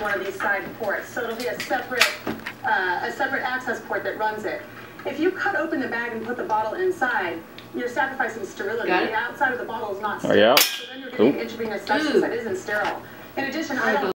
one of these side ports, so it'll be a separate, uh, a separate access port that runs it. If you cut open the bag and put the bottle inside, you're sacrificing sterility. Got. The outside of the bottle is not sterile. Oh, yeah? sterile. So then you're getting Ooh. intravenous substance Ooh. that isn't sterile. In addition, I don't